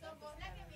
Somos la que